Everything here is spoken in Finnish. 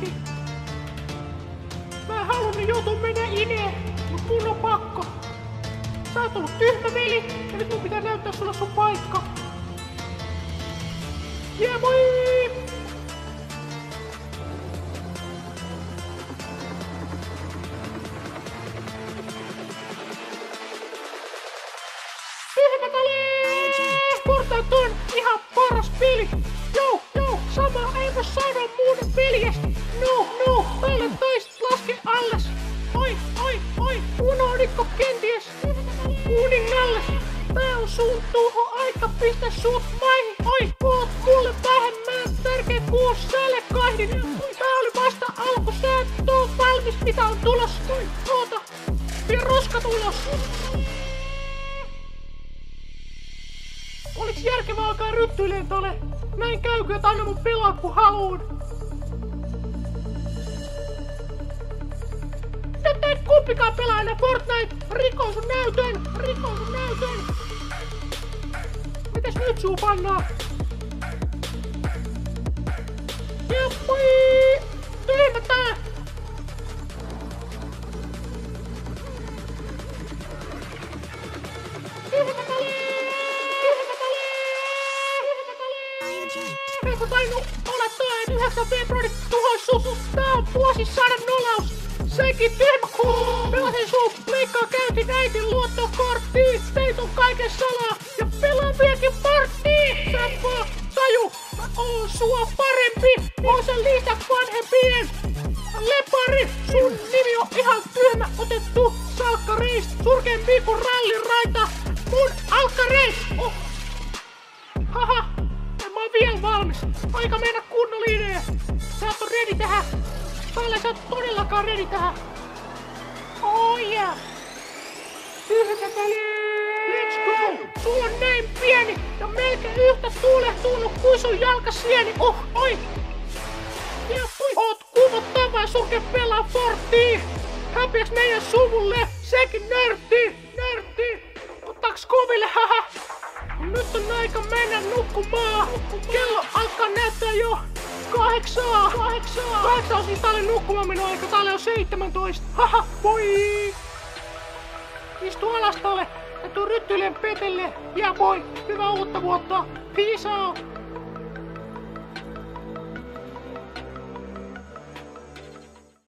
kiinni. Mä en halunnut joutua menee ineen, mut mun on pakko. Sä oot ollut tyhmä veli, ja nyt mun pitää näyttää sulle sun paikka. Yeah, moi! Tyhmäkale! Portaat on ihan paras peli! Unohditko kenties kuningalle? On sun aika pistä sut maihin! Oi, oot mulle vähemmän tärkeä kuin sälekaihdin! Tää oli vasta alku, sä et oo valmis mitä on tulos! Oota, vie roska tulos! Oliks järkevää alkaa ryttyileen tolle? Näin käykö, että anna mun pelaa kun haluun. Tätä et kumpikaan pelaa enää Fortnite! Rikoo sun näytön! Rikoo sun näytön! Mitäs nyt suu pannaa? Jappui! Tyhmä tää! Tainnut olla toi 9 februari tuhois sut? Tää on vuosisadan! Sekin kuu! Pelasin sun pleikkaa käytin äitin luottokorttiin! Teit on kaiken salaa ja pelaan vieläkin parttiin! Sä vaan taju! Mä oon sua parempi! Oon sen lisä vanhempien! Lepari! Sun nimi on ihan tyhmä otettu salkkareis! Surkeampi kuin ralliraita! Mun alkkareis! Oh. Haha! En mä oon vielä valmis! Aika mennä kunnolla idea! Sä oot ready tähän! Päälle sä oot todellakaan ready tähän! Oh yeah! Let's go! Sulla on näin pieni ja melkein yhtä tuulehtunut kuin sun jalkasieni! Oh, oi! Ja pui! Oot kuvottava surke pelaa Forttiin! Häpeäks meidän suvulle? Sekin nörtti! Nörtti! Ottaks koville, haha! Nyt on aika mennä nukkumaan! Kello alkaa näyttää jo kahdeksaa! Kahdeksaa! Kahdeksaa siis täällä nukkumaan meno aika, täällä on 17! Haha, voi! Istu alas talle ja tuu ryttyilen petelle! Ja moi! Hyvää uutta vuotta! Peace out!